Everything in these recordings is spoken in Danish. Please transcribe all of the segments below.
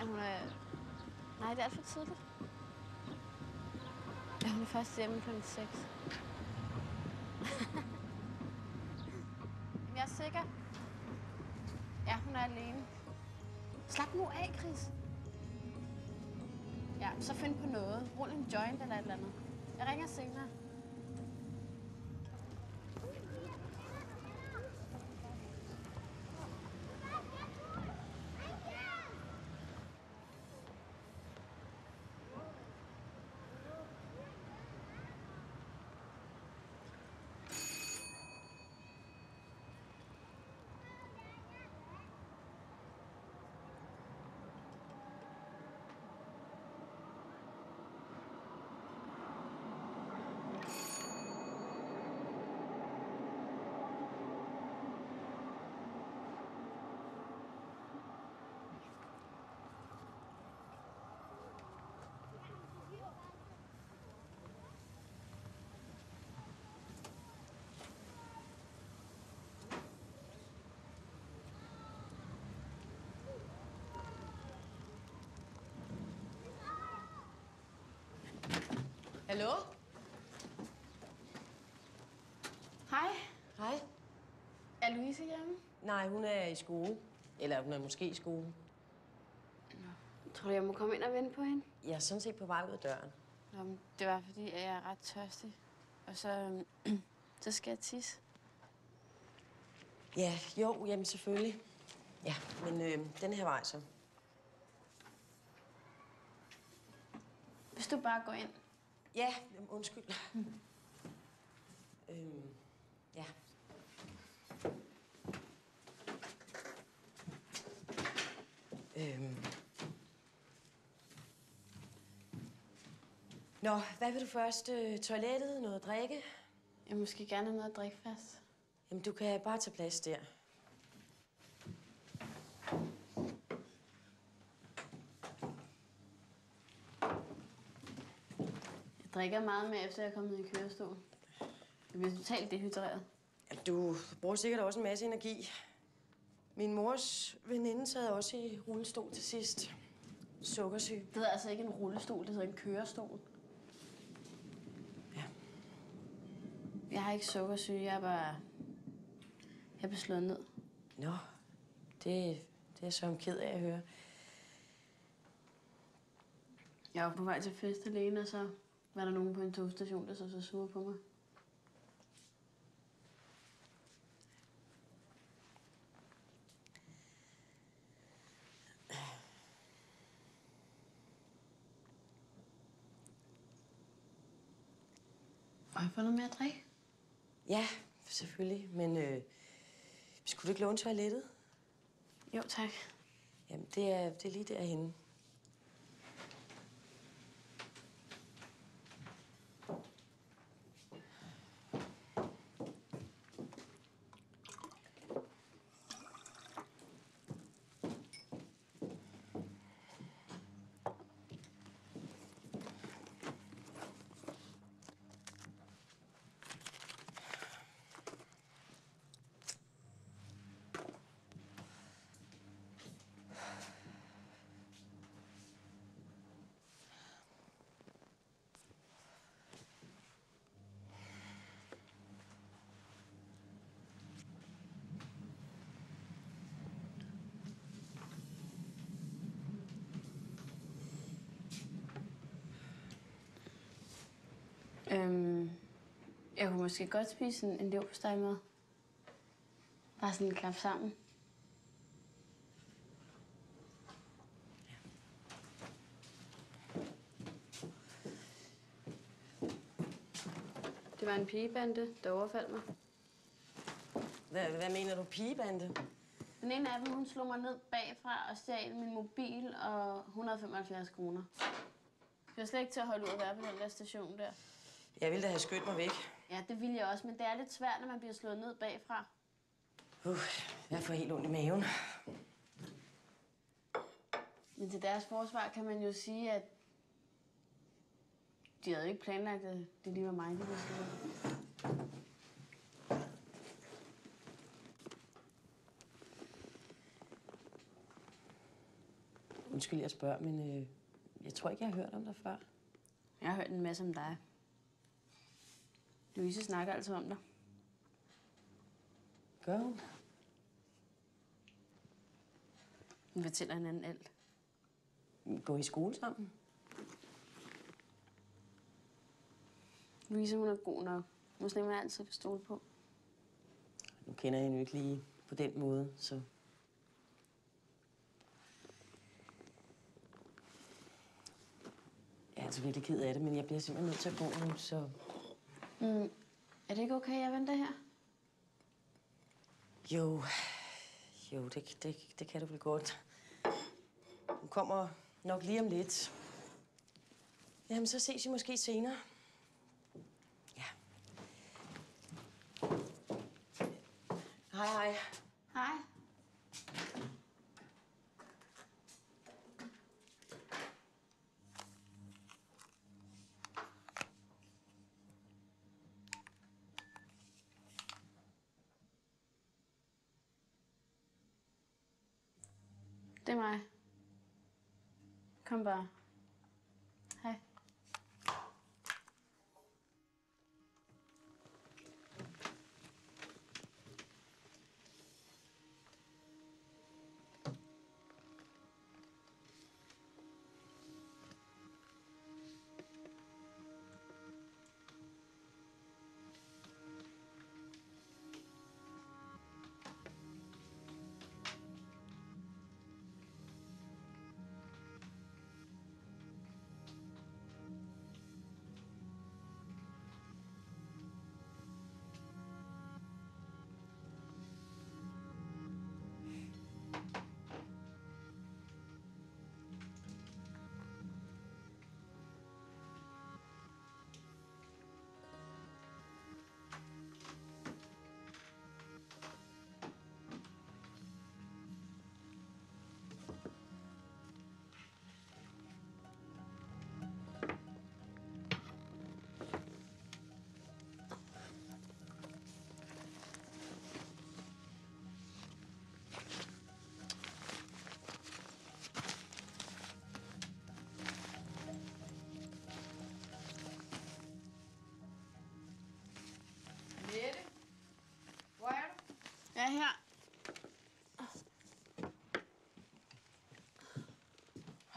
Nej, hun er... Nej, det er alt for tidligt. Ja, hun er først hjemme kl. 6. Jamen, jeg er sikker. Ja, hun er alene. Slap nu af, Chris. Ja, så find på noget. Rul en joint eller et eller andet. Jeg ringer senere. Hallo? Hej. Hej. Er Louise hjemme? Nej, hun er i skole. Eller hun er måske i skole. Tror du, jeg må komme ind og vente på hende? Jeg er sådan set på vej ud af døren. Nå, men det var fordi, at jeg er ret tørstig. Og så, øhm, så skal jeg tisse. Ja, jo, jamen selvfølgelig. Ja, men øh, den her vej så. Hvis du bare går ind. Ja, undskyld. øhm, ja. Øhm. Nå, hvad vil du først? Øh, toilettet? Noget at drikke? Jeg måske gerne noget at drikke først. Jamen, du kan bare tage plads der. Drikker meget mere, efter jeg er kommet i kørestol. Jeg bliver totalt dehydreret. Jamen, du bruger sikkert også en masse energi. Min mors veninde sad også i rullestol til sidst. Sukkersyg. Det hedder altså ikke en rullestol, det hedder en kørestol. Ja. Jeg har ikke sukkersyge, jeg er bare... Jeg bliver slået ned. Nå, det, det er så ked af at høre. Jeg var på vej til fest alene, og så var der nogen på en togstation, der så så sure på mig. Og jeg får noget mere at drikke. Ja, selvfølgelig, men øh, skulle du ikke låne toilettet? Jo, tak. Jamen, det er, det er lige derhenne. Øhm, jeg kunne måske godt spise en, en leverpostej med. Bare sådan en klap sammen. Det var en pigebande, der overfaldt mig. Hvad, hvad mener du, pigebande? Den ene af dem, hun slog mig ned bagfra og stjal min mobil og 175 kroner. Jeg var slet ikke til at holde ud at være på den der station der. Jeg ville da have skyndt mig væk. Ja, det ville jeg også, men det er lidt svært, når man bliver slået ned bagfra. Uh, jeg får helt ondt i maven. Men til deres forsvar kan man jo sige, at de havde jo ikke planlagt, at det lige var mig, de ville slå. Undskyld, jeg spørger, men øh, jeg tror ikke, jeg har hørt om dig før. Jeg har hørt en masse om dig. Louise snakker altid om dig. Gør hun? Hun fortæller hinanden alt. Går I skole sammen? Louise, hun er god nok. En, man altid kan stole på. Nu kender jeg hende jo ikke lige på den måde, så... Jeg er altså virkelig ked af det, men jeg bliver simpelthen nødt til at gå nu, så... Mm. Er det ikke okay, jeg venter her? Jo, jo, det, det, det kan du vel godt. Hun kommer nok lige om lidt. Jamen, så ses vi måske senere. Ja. Hej, hej. Hej. Det er mig. Kom bare.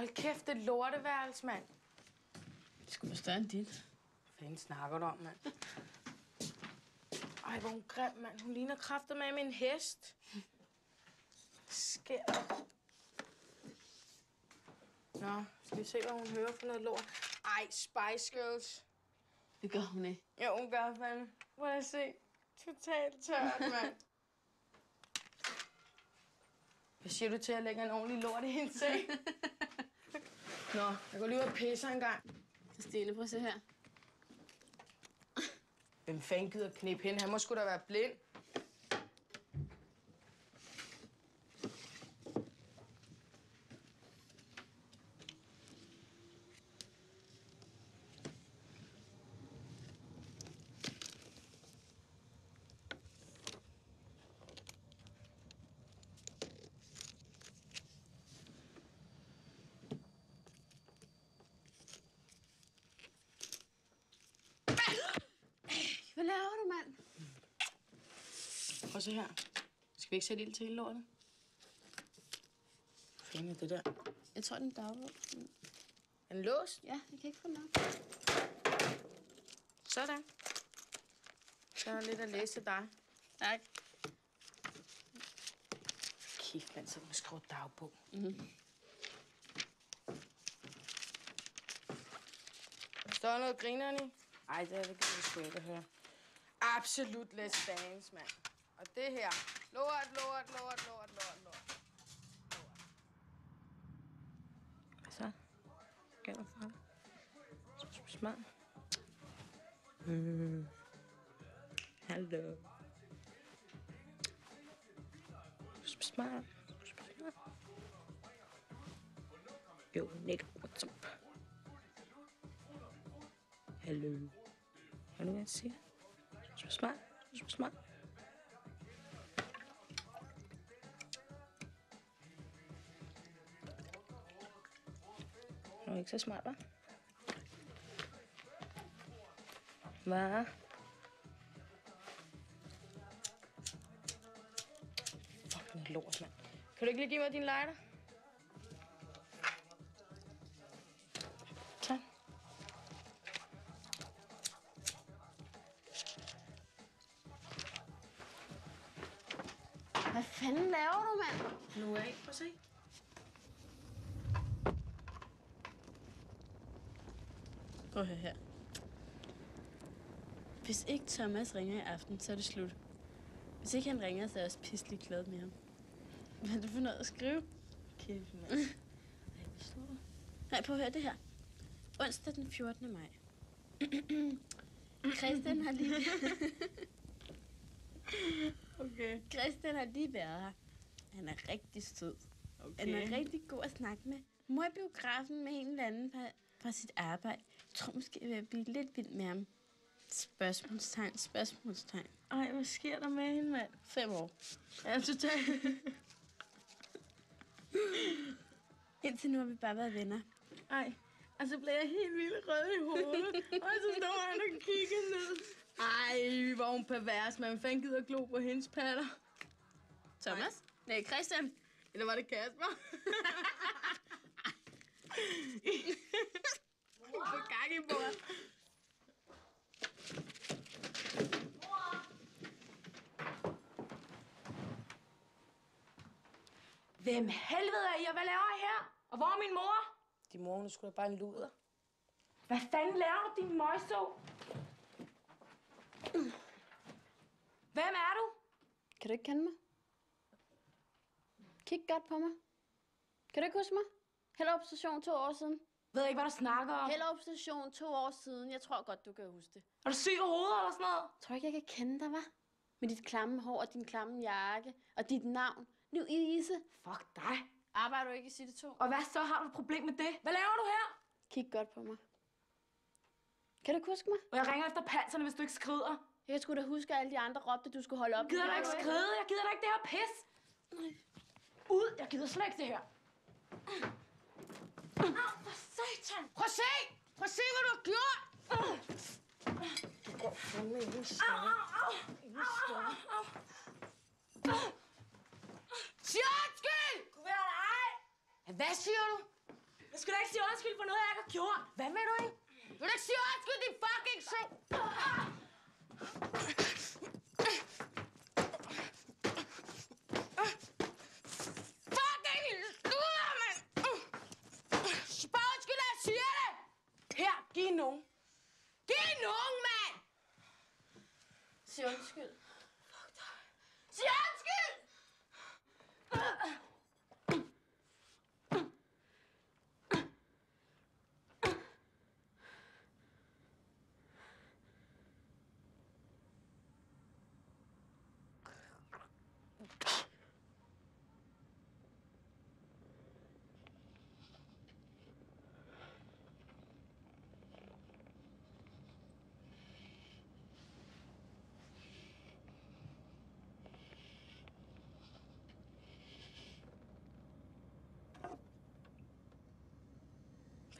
Hold kæft, det lorteværelse, mand. Det skulle være større end dit. Hvad fanden snakker du om, mand? Ej, hvor hun grim, mand. Hun ligner kræfter med min hest. Sker der? Nå, skal vi se, hvad hun hører for noget lort? Ej, Spice Girls. Det gør hun ikke. Ja, hun gør fandme. Må jeg se? Totalt tørt, mand. Hvad siger du til at lægge en ordentlig lort i hendes seng? Nå, jeg går lige ud og pisser en gang. Så Stine, prøv at se her. Hvem fanden gider knippe hende? Han må sgu da være blind. Hvad laver du, mand? Prøv at se her. Skal vi ikke sætte ild til hele lortet? Fanden det der? Jeg tror, den er dagbog. Er den låst? Ja, jeg kan ikke få den op. Sådan. Så er der lidt at læse til dig. Tak. Kæft, mand, så kan man skrive dagbog. Mhm. Står der noget grineren i? Ej, det er det kan vi sgu ikke høre. Absolut let's dance, mand. Og det her. Lort, lort, lort, lort, lort, lort. Hvad så? Gælder for ham? Smart. Mm. Hallo. Smart. Smart. Jo, Nick, what's up? Hallo. Hvad nu, hvad jeg Nu er ikke så smart, hva'? Hva? Fuck, noget lort, mand. Kan du ikke lige give mig din lighter? Hvis ikke Thomas ringer i aften, så er det slut. Hvis ikke han ringer, så er jeg også pisselig glad med ham. Hvad er det for noget at skrive? Kæft, mand. Ej, står der? Nej, prøv at høre det her. Onsdag den 14. maj. Christian har lige... Okay. Christian har lige været her. Han er rigtig sød. Okay. Han er rigtig god at snakke med. Mor i biografen med en eller anden fra, fra sit arbejde. Jeg tror måske, jeg vil blive lidt vild med ham. Spørgsmålstegn, spørgsmålstegn. Ej, hvad sker der med hende, mand? Fem år. Ja, totalt. Indtil nu har vi bare været venner. Ej, og så blev jeg helt vildt rød i hovedet. og så står han og kigger ned. Ej, hvor hun pervers, man. Fanden gider glo på hendes patter? Thomas? Nej, Christian. Eller var det Kasper? Få gang i bordet. Hvem helvede er I, og hvad laver I her? Og hvor er min mor? Din mor, hun er sgu da bare en luder. Hvad fanden laver du, din møjso? Hvem er du? Kan du ikke kende mig? Kig godt på mig. Kan du ikke huske mig? Hellerup station to år siden. Ved ikke, hvad du snakker om. Hellerup station to år siden. Jeg tror godt, du kan huske det. Er du syg i hovedet eller sådan noget? Tror ikke, jeg kan kende dig, hva'? Med dit klamme hår og din klamme jakke og dit navn. Louise. Fuck dig. Arbejder du ikke i City 2? Og hvad så? Har du et problem med det? Hvad laver du her? Kig godt på mig. Kan du ikke huske mig? Og jeg ringer efter panserne, hvis du ikke skrider. Jeg sgu da huske, at alle de andre råbte, at du skulle holde op. Gider Det du ikke skride? Jeg gider da ikke det her pis. Ud. Jeg gider slet ikke det her. Au, for satan. Prøv at se. Prøv at se, hvad du har gjort. Du går fandme ingen steder. au, au. Au, au, au. Sig undskyld! Gud være dig! Hvad siger du? Jeg skulle da ikke sige undskyld for noget, jeg ikke har gjort. Hvad med du ikke? Vil du ikke sige undskyld, din fucking? Fucking luder, mand! Sig bare undskyld, når jeg siger det! Her, giv nogen. Giv nogen, mand! Sig undskyld. Sig undskyld!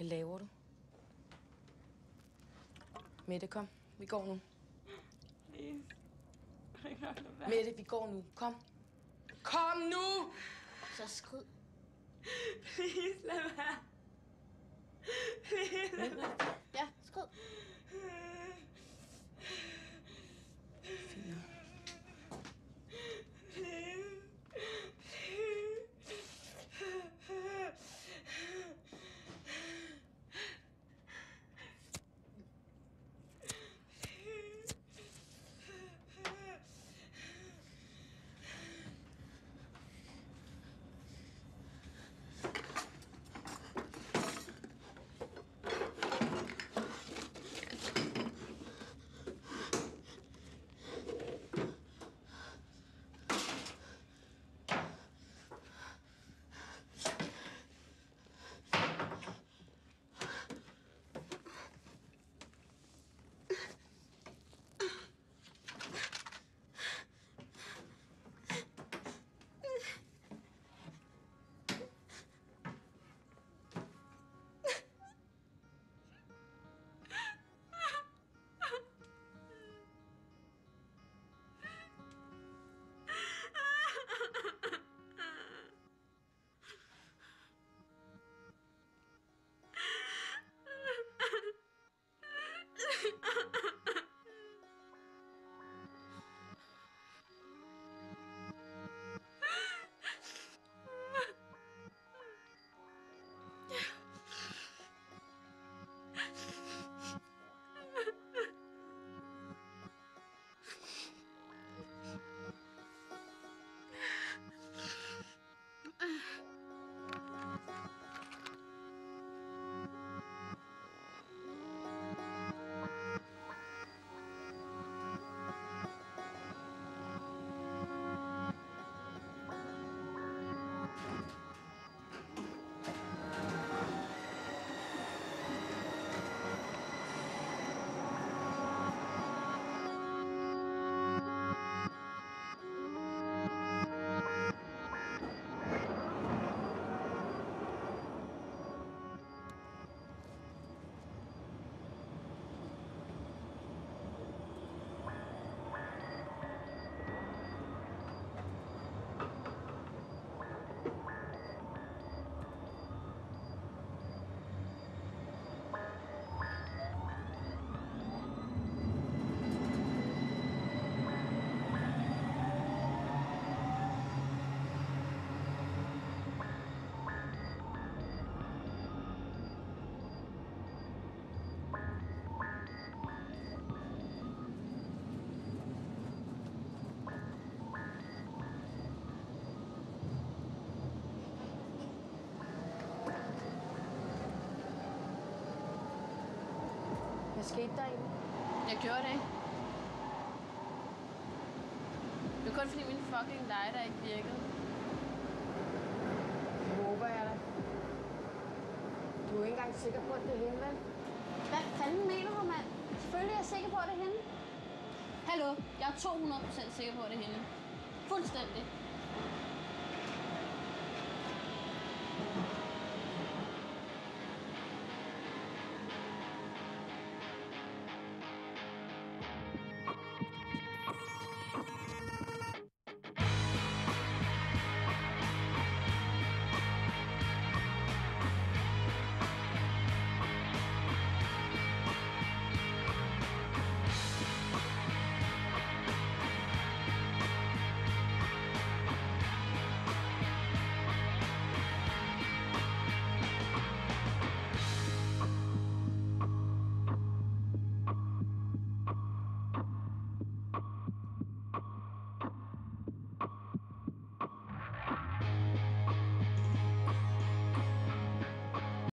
Hvad laver du? Mette, kom. Vi går nu. Mette, vi går nu. Kom. Kom nu! Så skrid. Please, lad være. Please. Ja, skrid. Skete der egentlig? Jeg gjorde det ikke. Det var kun fordi min fucking lighter ikke virkede. Det håber jeg da. Du er ikke engang sikker på, at det er hende, vel? Hvad fanden mener du, mand? Selvfølgelig er jeg sikker på, at det er hende. Hallo, jeg er 200% sikker på, at det er hende. Fuldstændig.